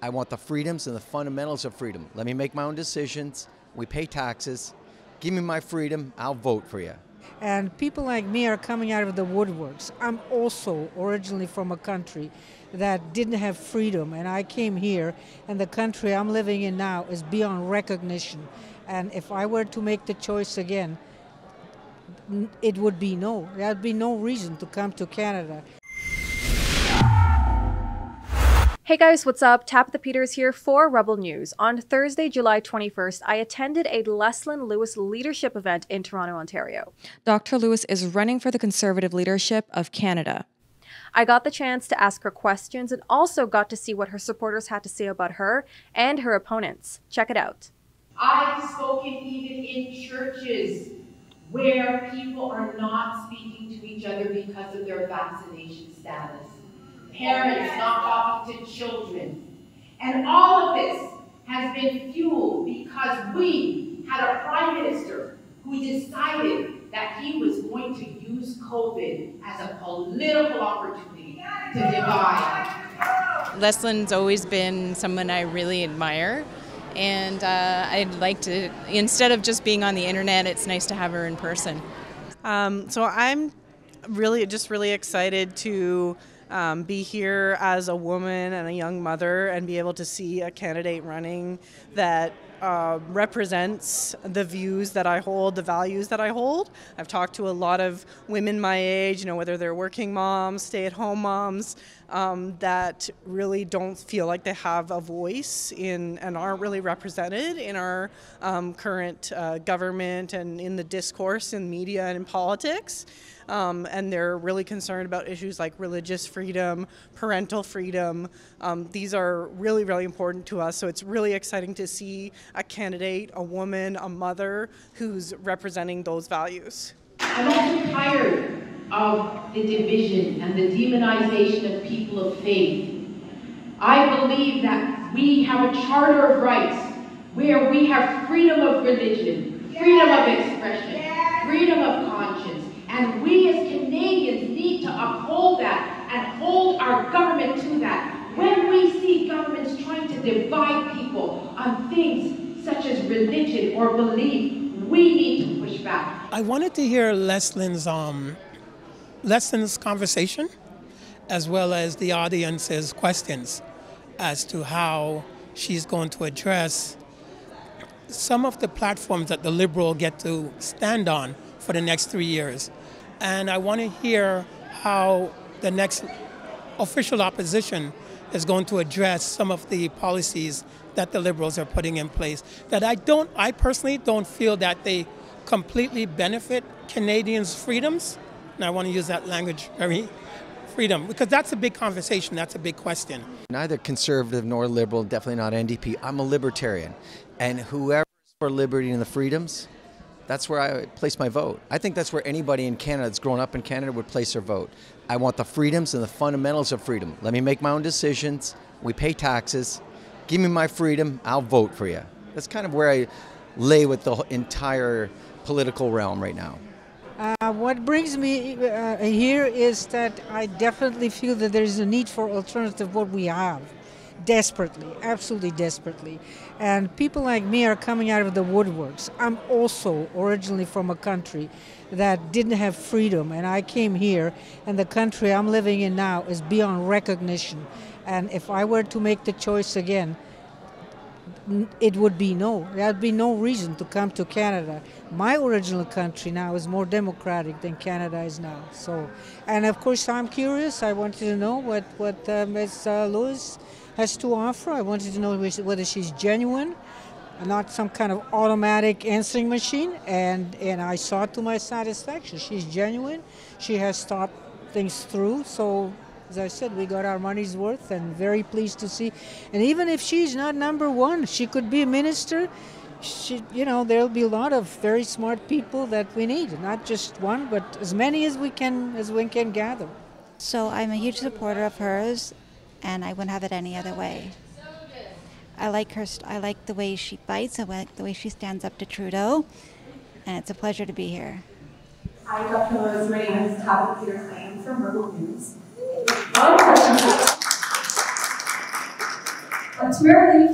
I want the freedoms and the fundamentals of freedom. Let me make my own decisions. We pay taxes. Give me my freedom. I'll vote for you. And people like me are coming out of the woodworks. I'm also originally from a country that didn't have freedom, and I came here, and the country I'm living in now is beyond recognition. And if I were to make the choice again, it would be no. There'd be no reason to come to Canada. Hey guys, what's up? Tabitha Peters here for Rebel News. On Thursday, July 21st, I attended a Leslyn Lewis leadership event in Toronto, Ontario. Dr. Lewis is running for the Conservative leadership of Canada. I got the chance to ask her questions and also got to see what her supporters had to say about her and her opponents. Check it out. I've spoken even in churches where people are not speaking to each other because of their vaccination status parents not talking to children. And all of this has been fueled because we had a prime minister who decided that he was going to use COVID as a political opportunity to divide. Leslyn's always been someone I really admire. And uh, I'd like to, instead of just being on the internet, it's nice to have her in person. Um, so I'm really just really excited to um, be here as a woman and a young mother and be able to see a candidate running that uh, represents the views that I hold, the values that I hold. I've talked to a lot of women my age, you know, whether they're working moms, stay at home moms, um, that really don't feel like they have a voice in and aren't really represented in our um, current uh, government and in the discourse in media and in politics. Um, and they're really concerned about issues like religious freedom, parental freedom. Um, these are really, really important to us. So it's really exciting to see a candidate, a woman, a mother who's representing those values. I'm also tired of the division and the demonization of people of faith. I believe that we have a charter of rights where we have freedom of religion, freedom of expression, freedom of conscience, and we as Canadians need to uphold that and hold our government to that. When we see governments trying to divide people on things such as religion or belief, we need to push back. I wanted to hear Leslyn's um, Leslyn's conversation, as well as the audience's questions as to how she's going to address some of the platforms that the Liberal get to stand on for the next three years. And I want to hear how the next official opposition is going to address some of the policies that the Liberals are putting in place that I don't, I personally don't feel that they completely benefit Canadians' freedoms. And I want to use that language very freedom because that's a big conversation. That's a big question. Neither conservative nor liberal, definitely not NDP. I'm a libertarian. And whoever's for liberty and the freedoms, that's where I place my vote. I think that's where anybody in Canada that's grown up in Canada would place their vote. I want the freedoms and the fundamentals of freedom. Let me make my own decisions. We pay taxes. Give me my freedom. I'll vote for you. That's kind of where I lay with the entire political realm right now. Uh, what brings me uh, here is that I definitely feel that there is a need for alternative what we have desperately, absolutely desperately. And people like me are coming out of the woodworks. I'm also originally from a country that didn't have freedom, and I came here, and the country I'm living in now is beyond recognition. And if I were to make the choice again, it would be no. There'd be no reason to come to Canada. My original country now is more democratic than Canada is now. So, and of course, I'm curious. I wanted to know what what uh, Ms. Uh, Lewis has to offer. I wanted to know whether she's genuine, not some kind of automatic answering machine. And and I saw to my satisfaction, she's genuine. She has thought things through. So as I said, we got our money's worth and very pleased to see. And even if she's not number one, she could be a minister. She, you know, there'll be a lot of very smart people that we need, not just one, but as many as we can as we can gather. So I'm a huge supporter of hers, and I wouldn't have it any other way. I like her. I like the way she fights. I like the way she stands up to Trudeau, and it's a pleasure to be here. Hi, Dr. Lewis. My name is Tabitha Peters. I am from Rebel News. Uh, Tamara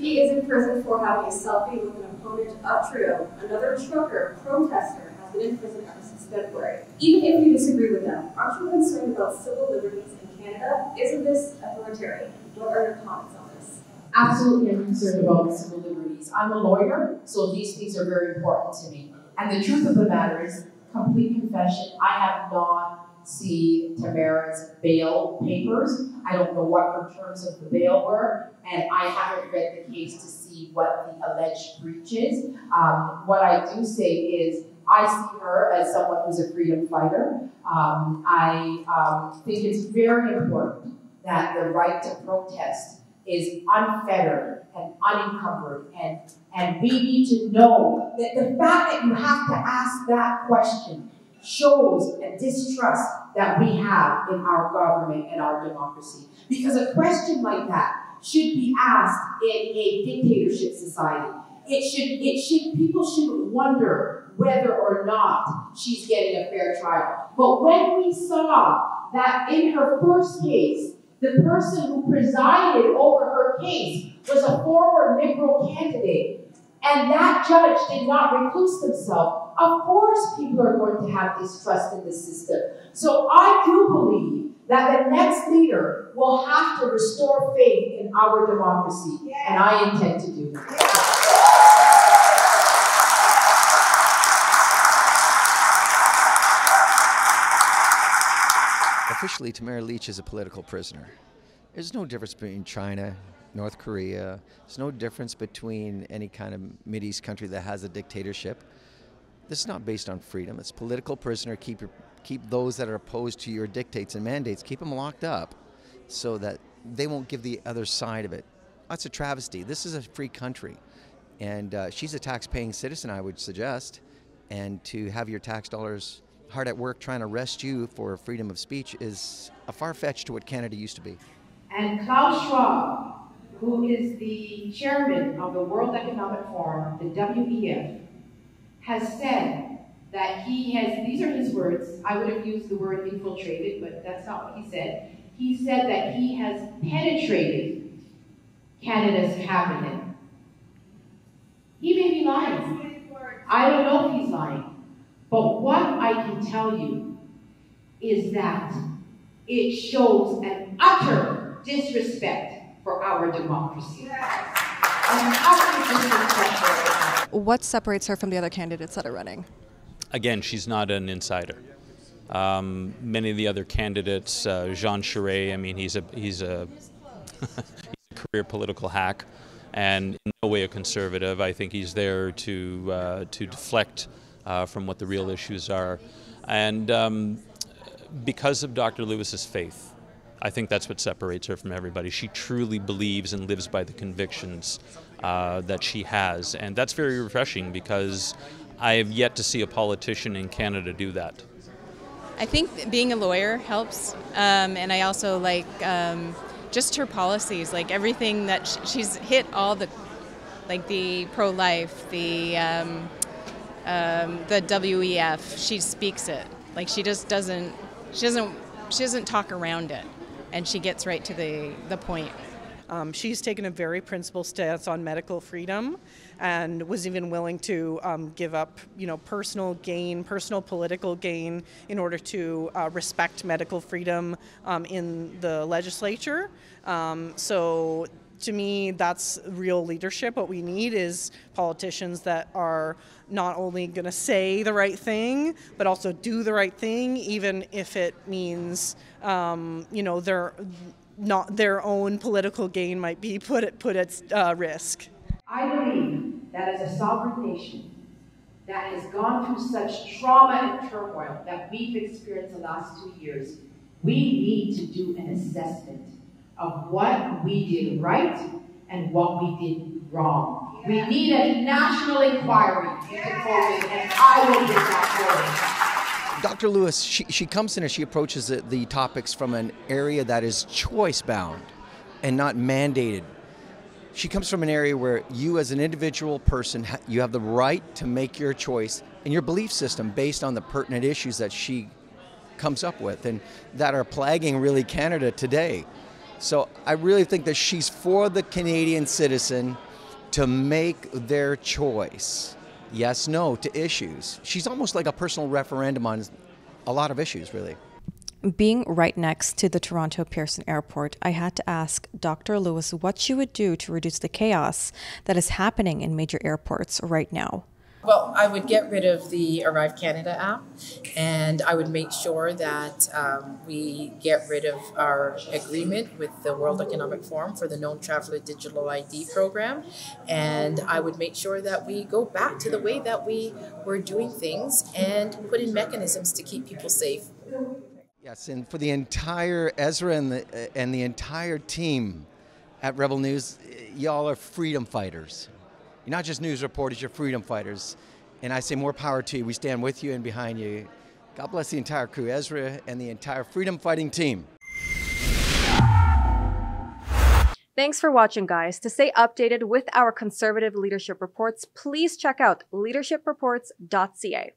she is in prison for having a selfie with an opponent of Trudeau. Another trucker protester has been in prison ever since February. Even if you disagree with them, aren't you concerned about civil liberties Canada? Isn't this authoritarian? What are your comments on this? Absolutely, I'm concerned about civil liberties. I'm a lawyer, so these things are very important to me. And the truth of the matter is, complete confession, I have not seen Tamara's bail papers. I don't know what her terms of the bail were, and I haven't read the case to see what the alleged breach is. Um, what I do say is, I see her as someone who's a freedom fighter. Um, I um, think it's very important that the right to protest is unfettered and unencumbered, and, and we need to know that the fact that you have to ask that question shows a distrust that we have in our government and our democracy. Because a question like that should be asked in a dictatorship society. It should, it should, people shouldn't wonder whether or not she's getting a fair trial. But when we saw that in her first case, the person who presided over her case was a former liberal candidate, and that judge did not recluse himself. Of course, people are going to have distrust in the system. So I do believe that the next leader will have to restore faith in our democracy, and I intend to do that. Officially, Tamara Lich is a political prisoner. There's no difference between China, North Korea. There's no difference between any kind of Mideast country that has a dictatorship. This is not based on freedom. It's political prisoner. Keep your, keep those that are opposed to your dictates and mandates. Keep them locked up, so that they won't give the other side of it. That's a travesty. This is a free country, and uh, she's a tax-paying citizen. I would suggest, and to have your tax dollars hard at work trying to arrest you for freedom of speech is a far fetched to what Canada used to be. And Klaus Schwab, who is the chairman of the World Economic Forum, the WEF, has said that he has, these are his words, I would have used the word infiltrated, but that's not what he said. He said that he has penetrated Canada's cabinet. He may be lying. I don't know if he's lying. But what I can tell you is that it shows an utter disrespect for our democracy. Yes. An utter disrespect for our What separates her from the other candidates that are running? Again, she's not an insider. Um, many of the other candidates, uh, Jean Charest, I mean, he's a he's a, he's a career political hack, and in no way a conservative. I think he's there to uh, to deflect uh, from what the real issues are, and um, because of Dr. Lewis's faith, I think that's what separates her from everybody. She truly believes and lives by the convictions uh, that she has, and that's very refreshing because I have yet to see a politician in Canada do that. I think being a lawyer helps, um, and I also like um, just her policies, like everything that sh- she's hit all the, like the pro-life, the um, um, the WEF. She speaks it, like she just doesn't, she doesn't, she doesn't talk around it, and she gets right to the the point. Um, she's taken a very principled stance on medical freedom and was even willing to um, give up, you know, personal gain, personal political gain in order to uh, respect medical freedom um, in the legislature. Um, so to me, that's real leadership. What we need is politicians that are not only going to say the right thing, but also do the right thing, even if it means, um, you know, they're not their own political gain might be put at put at uh, risk. I believe that as a sovereign nation that has gone through such trauma and turmoil that we've experienced the last two years, we need to do an assessment of what we did right and what we did wrong. We need a national inquiry into COVID, and I will get that forward. Dr. Lewis, she, she comes in and she approaches the, the topics from an area that is choice bound and not mandated. She comes from an area where you, as an individual person, you have the right to make your choice and your belief system based on the pertinent issues that she comes up with and that are plaguing really Canada today. So I really think that she's for the Canadian citizen to make their choice. Yes, no to issues. She's almost like a personal referendum on a lot of issues, really. Being right next to the Toronto Pearson Airport, I had to ask Dr. Lewis what she would do to reduce the chaos that is happening in major airports right now. Well, I would get rid of the Arrive Canada app and I would make sure that um, we get rid of our agreement with the World Economic Forum for the Known Traveler Digital ID program. And I would make sure that we go back to the way that we were doing things and put in mechanisms to keep people safe. Yes, and for the entire Ezra and the, and the entire team at Rebel News, y'all are freedom fighters. You're not just news reporters, you're freedom fighters. And I say more power to you. We stand with you and behind you. God bless the entire crew, Ezra and the entire freedom fighting team. Thanks for watching, guys. To stay updated with our conservative leadership reports, please check out leadershipreports.ca.